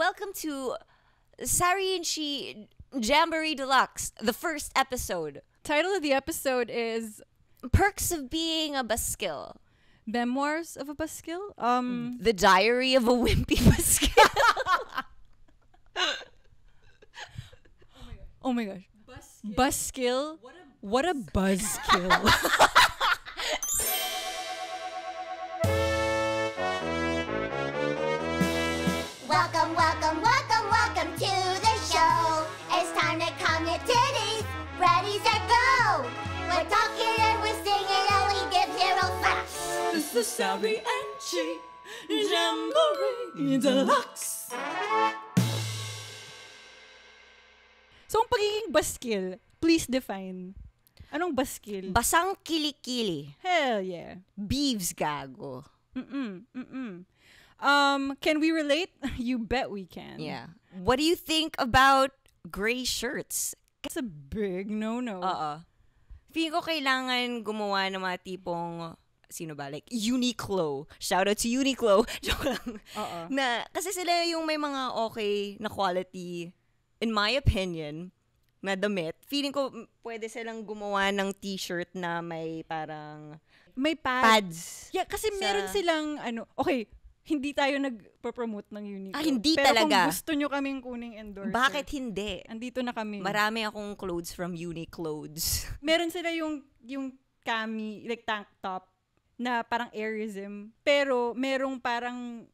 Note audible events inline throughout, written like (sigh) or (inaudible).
Welcome to Sari and She Jamboree Deluxe, the first episode. Title of the episode is Perks of Being a Buskill. Memoirs of a Buskill. Um, The Diary of a Wimpy (laughs) Buskill. oh my gosh, buskill. What a buzzkill. (laughs) Welcome, welcome, welcome, welcome to the show. It's time to calm your titties. Ready, set, go. We're talking and we're singing and we give zero fucks. This is Sari and She Jamboree Deluxe. So, ang pagiging buskill, please define. Anong buskill? Basang kilikili. Hell yeah. Beeves gago. Mm-mm, mm-mm. Um, can we relate? (laughs) You bet we can. Yeah. What do you think about gray shirts? That's a big no-no. Oo. Feeling ko kailangan gumawa ng mga tipong sino ba? Like, Uniqlo. Shout out to Uniqlo. (laughs) Joke lang. Oo. Na, kasi sila yung may mga okay na quality, in my opinion, na damit. Feeling ko, m- pwede silang gumawa ng t-shirt na may parang May pad. pads. Yeah, kasi Sa- meron silang, ano, okay, hindi tayo nagpo-promote ng Uniqlo. Ah, hindi Pero talaga. kung gusto nyo kaming kuning endorser, Bakit hindi? andito na kami. Marami akong clothes from Uniqlodes. (laughs) meron sila yung, yung cami, like tank top, na parang airism. Pero merong parang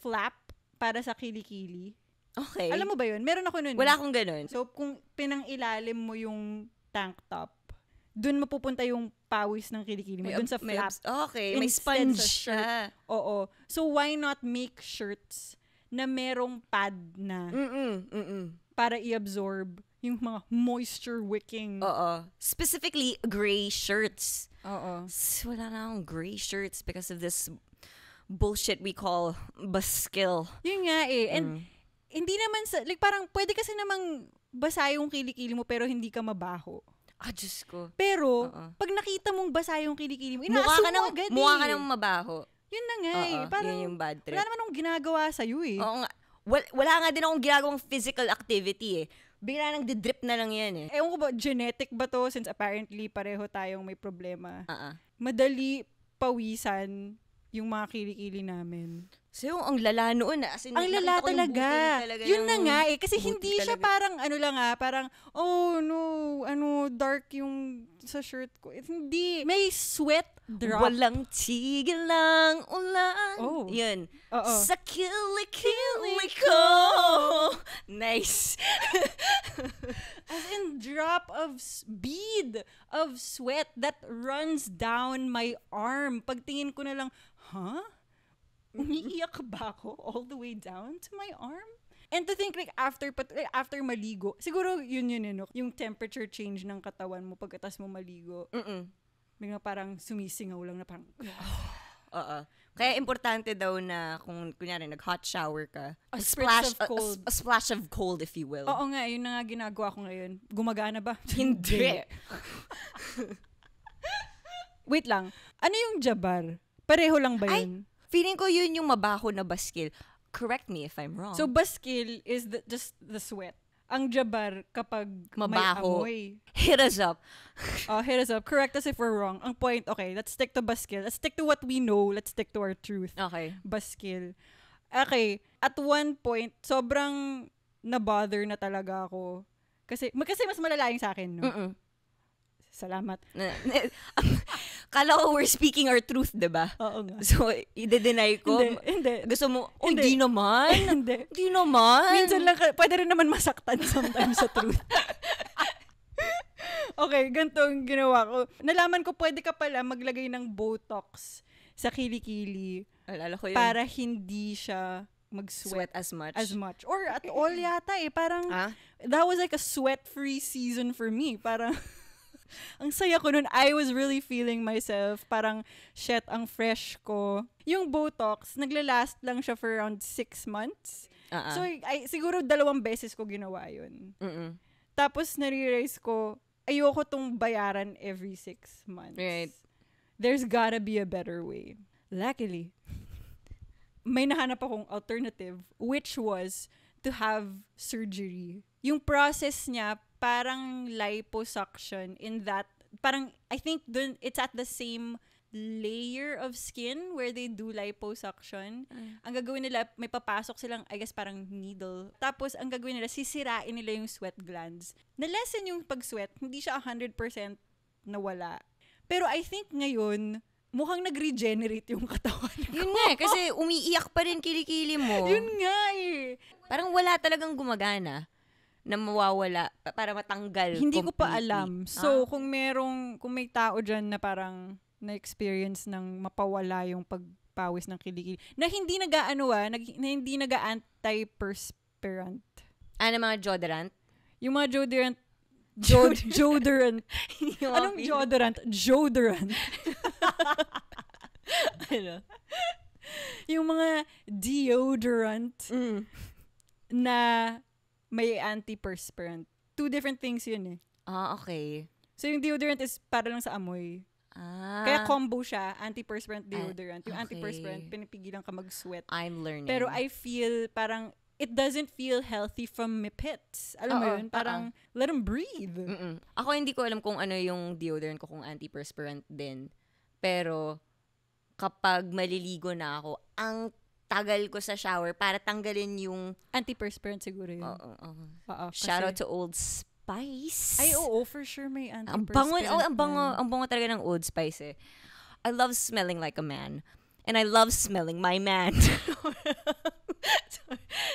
flap para sa kilikili. Okay. Alam mo ba yun? Meron ako nun. Wala akong ganun. So, kung pinang-ilalim mo yung tank top, dun mapupunta yung pawis ng kilikili mo. May dun sa may flap. okay, may Instead sponge sa shirt. Oo. So, why not make shirts na merong pad na Mm-mm, mm-mm. para i-absorb yung mga moisture-wicking. Oo. Specifically, gray shirts. Oo. S- Wala na akong gray shirts because of this bullshit we call buskill. Yun nga eh. And Mm. hindi naman sa, like parang pwede kasi namang basa yung kilikili mo pero hindi ka mabaho. Ah, Diyos ko. Pero, Oo. pag nakita mong basa yung kilikili mo, Mukha ina-assume ka mo ng, agad mukha ka eh. ng mabaho. Yun na nga eh. Oo, Parang, yun yung bad trip. wala naman akong ginagawa sa'yo eh. Oo nga. Wal, wala nga din akong ginagawang physical activity eh. Bigla nang didrip na lang yan eh. Ewan ko ba, genetic ba to since apparently pareho tayong may problema. Ah, ah. Madali pawisan yung mga kilikili namin. So, yung ang lala noon. As in, Ang lala talaga. talaga Yun na ng- nga eh. Kasi hindi siya talaga. parang ano lang ah. Parang, oh no, ano, dark yung sa shirt ko. It, hindi. May sweat drop. Walang tigil lang ulan. Oh. Yun. Oo. Sa kili-kili ko. (laughs) Nice. (laughs) As in drop of bead of sweat that runs down my arm. Pagtingin ko na lang, huh? Umiiyak ba ako all the way down to my arm? And to think like after pat like, after maligo, siguro yun yun yun, no? yung temperature change ng katawan mo pagkatas mo maligo. Mm-mm. Bigla parang sumisingaw lang na parang (sighs) Oo. Kaya importante daw na kung kunyari nag-hot shower ka, A a, splash of a- a- cold. A, splash of cold if you will. Oo nga, yun na nga ginagawa ko ngayon. Gumagana ba? (laughs) Hindi. (laughs) Wait lang. Ano yung jabar? Pareho lang ba Ay, yun? Feeling ko yun yung mabaho na baskil. Correct me if I'm wrong. So, baskil is the, just the sweat. Ang jabar kapag Mabaho. may amoy. hit us up. (laughs) Oh, hit us up. Correct us if we're wrong. Ang point, okay, let's stick to baskil. Let's stick to what we know. Let's stick to our truth. Okay. Baskil. Okay, at one point, sobrang na-bother na talaga ako. Kasi, kasi mas malala yung sa akin, no? Mm-mm. Salamat. (laughs) Kala ko we're speaking our truth, di ba? Oo nga. So, i-deny ko. Hindi, hindi. Gusto mo, oh, Hindi. (laughs) hindi naman. hindi. Hindi naman. Minsan lang, pwede rin naman masaktan sometimes sa truth. (laughs) okay, ganito ang ginawa ko. Nalaman ko pwede ka pala maglagay ng Botox sa kilikili Alala ko yun. para hindi siya mag-sweat sweat as much. as much. Or at all yata eh. Parang, Ah? that was like a sweat-free season for me. Parang, ang saya ko nun. I was really feeling myself. Parang, shit, ang fresh ko. Yung Botox, naglalast lang siya for around six months. Ah. So, I, siguro dalawang beses ko ginawa yun. Mm-mm. Tapos, nare-realize ko, ayoko tong bayaran every six months. Right. There's gotta be a better way. Luckily, may nahanap akong alternative, which was to have surgery. Yung process niya, parang liposuction in that, parang, I think dun, it's at the same layer of skin where they do liposuction. Ang gagawin nila, may papasok silang, I guess, parang needle. Tapos, ang gagawin nila, sisirain nila yung sweat glands. Na-lessen yung pag-sweat, hindi siya 100% nawala. Pero I think ngayon, mukhang nag-regenerate yung katawan ko. Yun nga eh, kasi umiiyak pa rin kilikili mo. (laughs) Yun nga eh. Parang wala talagang gumagana na mawawala pa- para matanggal Hindi ko pa completely. alam. Ah. So, kung merong, kung may tao dyan na parang na-experience ng mapawala yung pagpawis ng kilikili, na hindi nag-ano ah, nag, na hindi nag-antiperspirant. ano mga deodorant? Yung mga deodorant, (laughs) jo- deodorant. Yung mga Anong deodorant? Deodorant. (laughs) ano? yung mga deodorant Mm. na may antiperspirant. Two different things yun eh. Ah, okay. So, yung deodorant is para lang sa amoy. Ah, Kaya combo siya, antiperspirant Ah, deodorant. Yung okay. antiperspirant, pinipigilan ka mag-sweat. I'm learning. Pero I feel parang it doesn't feel healthy from my pits. Alam mo yun? Parang let them breathe. Mm-mm. Ako hindi ko alam kung ano yung deodorant ko, kung antiperspirant din. Pero, kapag maliligo na ako, ang tagal ko sa shower para tanggalin yung... Antiperspirant siguro yun. Oo, oo. Oo, Shout out to Old Spice. Ay, oo, for sure may Ang antiperspirant. bango, oh, ang bango, ang bango talaga ng Old Spice eh. I love smelling like a man. And I love smelling my man. (laughs)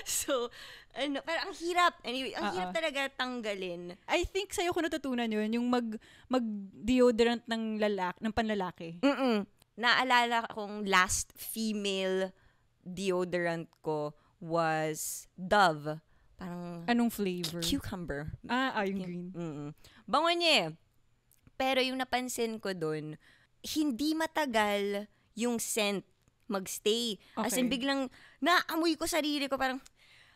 so, ano, pero ang hirap. Anyway, ang Oo. hirap talaga tanggalin. I think sa'yo ko natutunan yun, yung mag, mag-deodorant ng lalak, ng panlalaki. Mm-mm. Naalala kong last female deodorant ko was Dove. Parang Anong flavor? cucumber. Ah, ah, yung green. Mm-mm. Bango niya eh. Pero yung napansin ko dun, hindi matagal yung scent magstay. As in, Okay. biglang naamoy ko sarili ko parang,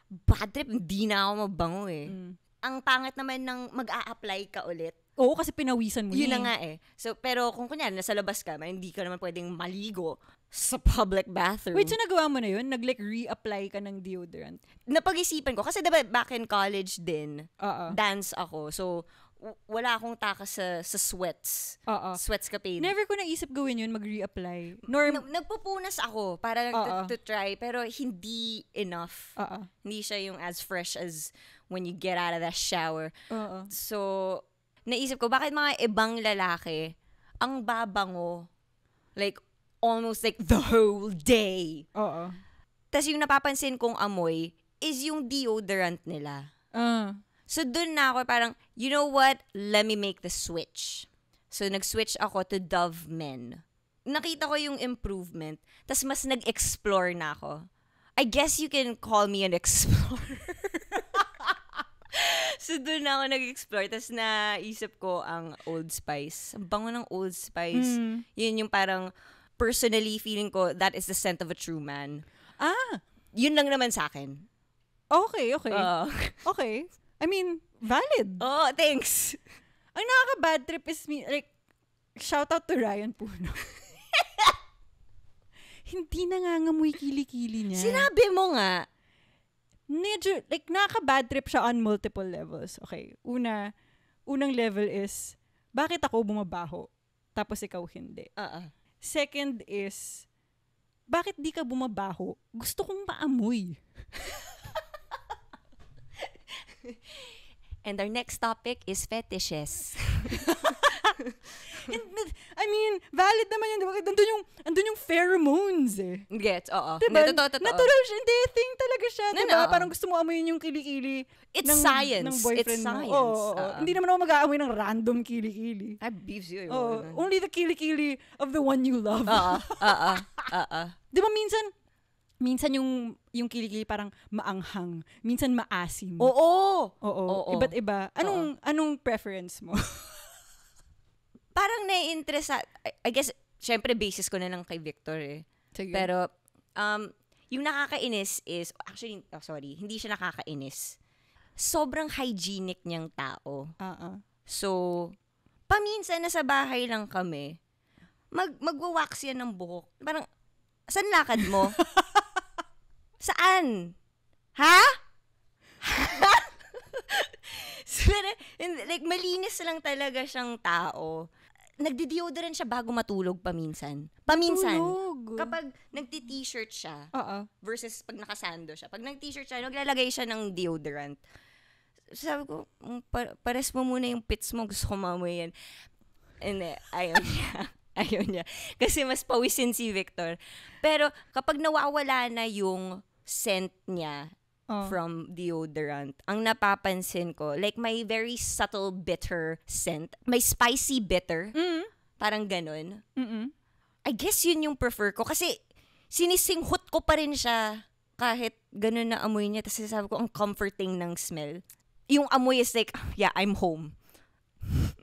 bad trip, hindi na ako mabango eh. Mm. Ang pangit naman ng mag-a-apply ka ulit. Oo, kasi pinawisan mo Yun eh. na nga eh. So, pero kung kunyari, nasa labas ka, hindi ka naman pwedeng maligo sa public bathroom. Wait, so nagawa mo na yun? Nag-like re-apply ka ng deodorant? Napag-isipan ko, kasi diba back in college din, Oo. dance ako. So, w- wala akong takas sa, sa sweats. Oo. Sweats kapid. Never ko naisip gawin yun, mag-re-apply. Nor, Na- nagpupunas ako para lang to, to try, pero hindi enough. Oo. Hindi siya yung as fresh as when you get out of the shower. Oo. So, naisip ko, bakit mga ibang lalaki, ang babango, like, almost like the whole day. Oo. Tapos yung napapansin kong amoy is yung deodorant nila. Ah. So, dun na ako parang, you know what? Let me make the switch. So, nag-switch ako to Dove Men. Nakita ko yung improvement. Tapos, mas nag-explore na ako. I guess you can call me an (laughs) explorer. so, dun na ako nag-explore. Tapos, naisip ko ang Old Spice. Ang bango ng Old Spice. Mm. Yun yung parang, personally, feeling ko, that is the scent of a true man. Ah. Yun lang naman sa akin. Okay, okay. Oo. okay. I mean, valid. oh, thanks. Ang nakaka-bad trip is me, like, shout out to Ryan Puno. (laughs) Hindi nangangamoy kilikili niya. Sinabi mo nga. Medyo, like, nakaka-bad trip siya on multiple levels. Okay. Una, unang level is, bakit ako bumabaho? Tapos ikaw hindi. Oo. Second is, bakit di ka bumabaho? Gusto kong maamoy. (laughs) And our next topic is fetishes. (laughs) (laughs) And, I mean, valid naman yun. Diba? Andun yung, andun yung pheromones eh. Gets, oo. Diba? Totoo, totoo. Natural siya. Hindi, thing talaga siya. No, diba? no. Parang gusto mo amoyin yung kilikili It's ng, science. ng boyfriend It's mo. science. Oo, oo, oo. Oo. Hindi naman ako mag-aamoy ng random kilikili. I beefs you. Oh, only the kilikili of the one you love. Oo, (laughs) oo, oo. Di ba minsan, minsan yung, yung kilikili parang maanghang. Minsan maasim. Oo. Oo. oo. Iba't iba. Anong, anong preference mo? (laughs) Parang nai-interest I, guess, syempre basis ko na lang kay Victor eh. Sige. Pero, um, yung nakakainis is, actually, oh, sorry, hindi siya nakakainis. Sobrang hygienic niyang tao. Ah. So, paminsan nasa bahay lang kami, mag magwa-wax yan ng buhok. Parang, saan lakad mo? (laughs) Saan? Ha? (laughs) Hindi, like, malinis lang talaga siyang tao. Nagdi-deodorant siya bago matulog paminsan. Paminsan. Tulog. Kapag nagti-t-shirt siya, Oo. versus pag nakasando siya. Pag nag-t-shirt siya, naglalagay siya ng deodorant. Sabi ko, "Mm, pa- pares mo muna yung pits mo, gusto ko mamoy yan. And eh, ayaw (laughs) niya. (laughs) ayaw niya. Kasi mas pawisin si Victor. Pero kapag nawawala na yung scent niya Oh. from deodorant, ang napapansin ko, like may very subtle bitter scent. May spicy bitter. Mm. Parang ganun. Mm-mm. I guess yun yung prefer ko. Kasi sinisinghot ko pa rin siya kahit ganun na amoy niya. Tapos sabi ko, ang comforting ng smell. Yung amoy is like, (sighs) yeah, I'm home.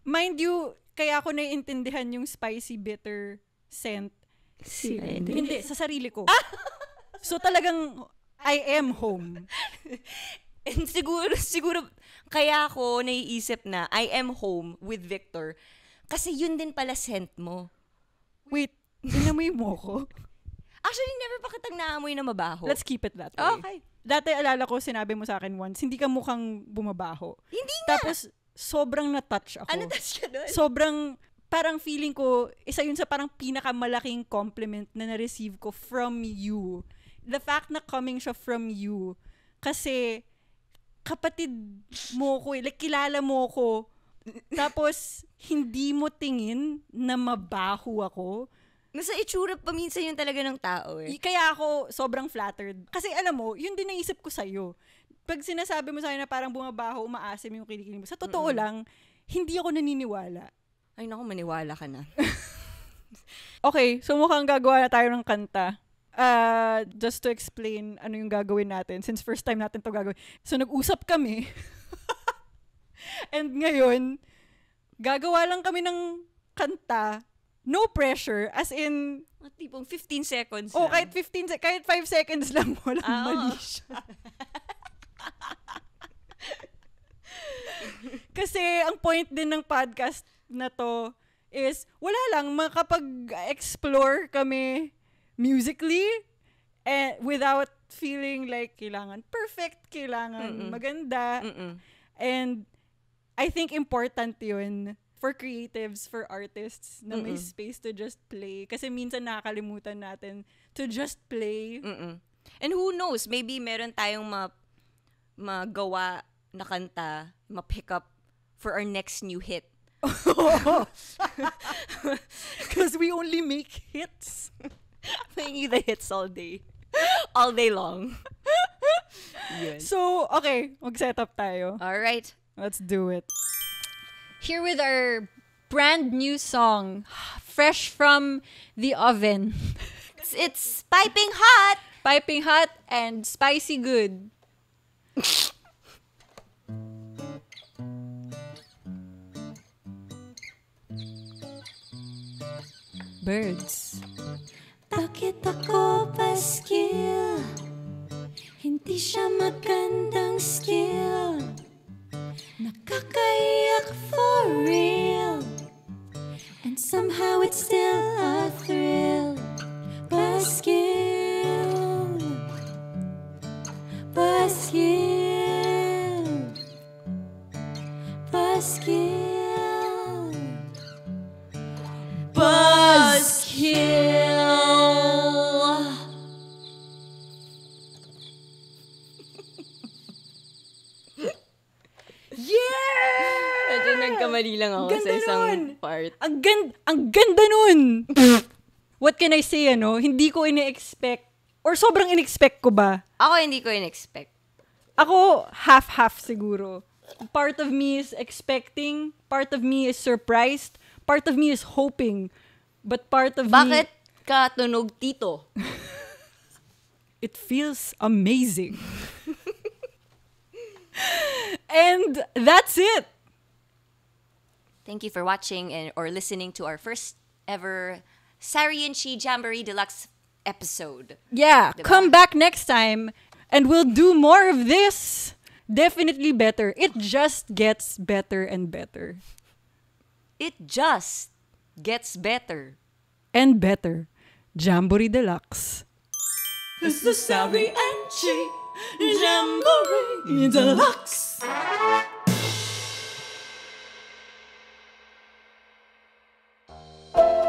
Mind you, kaya ako naiintindihan yung spicy bitter scent. Si Hindi, sa sarili ko. (laughs) so talagang I am home. (laughs) And siguro, siguro, kaya ako naiisip na I am home with Victor. Kasi yun din pala scent mo. Wait, inamoy mo ko? Actually, never pa kitang naamoy na mabaho. Let's keep it that way. Okay. Dati alala ko, sinabi mo sa akin once, hindi ka mukhang bumabaho. Hindi nga. Tapos, sobrang na-touch ako. ano tas ka doon? sobrang, parang feeling ko, isa yun sa parang pinakamalaking compliment na na-receive ko from you. The fact na coming siya from you, kasi kapatid mo ko, eh, like kilala mo ko, tapos hindi mo tingin na mabaho ako. Nasa itsura pa minsan yun talaga ng tao eh. Kaya ako sobrang flattered. Kasi alam mo, yun din naisip ko sa'yo. Pag sinasabi mo sa'yo na parang bumabaho, umaasim yung kilikili mo, sa totoo lang, hindi ako naniniwala. Ay naku, maniwala ka na. (laughs) Okay, so mukhang gagawa na tayo ng kanta. Uh, just to explain ano yung gagawin natin since first time natin to gagawin. So nag-usap kami. (laughs) And ngayon, gagawa lang kami ng kanta. No pressure. As in, Mga tipong 15 seconds oh, lang. kahit 15 se- kahit 5 seconds lang (laughs) walang Ah, mali siya. (laughs) Kasi ang point din ng podcast na to is wala lang makapag-explore kami musically eh, without feeling like kailangan perfect, kailangan Mm-mm. maganda. Mm-mm. And I think important yun for creatives, for artists na may Mm-mm. space to just play. Kasi minsan nakakalimutan natin to just play. Mm-mm. And who knows, maybe meron tayong ma magawa na kanta, ma-pick up for our next new hit. (laughs) Because we only make hits. (laughs) (laughs) Playing you the hits all day. (laughs) all day long. (laughs) Yun. So, okay, mag-set up tayo. All right. Let's do it. Here with our brand new song, (sighs) fresh from the oven. It's, it's piping hot. Piping hot and spicy good. Birds. Bakit ako nagkamali lang ako Ganda sa isang nun! part. Ang, gan- ang ganda nun! (laughs) What can I say, ano? Hindi ko ine-expect. Or sobrang in-expect ko ba? Ako hindi ko in-expect. Ako, half-half siguro. Part of me is expecting, part of me is surprised, part of me is hoping, but part of Bakit me, ka tunog tito? (laughs) it feels amazing. (laughs) and that's it. Thank you for watching and or listening to our first ever Sari and Chi Jamboree Deluxe episode. Yeah, Diba? come back next time and we'll do more of this. Definitely better. It just gets better and better. It just gets better. And better. Jamboree Deluxe. It's the Sally and Chi Jamboree Deluxe. Bye.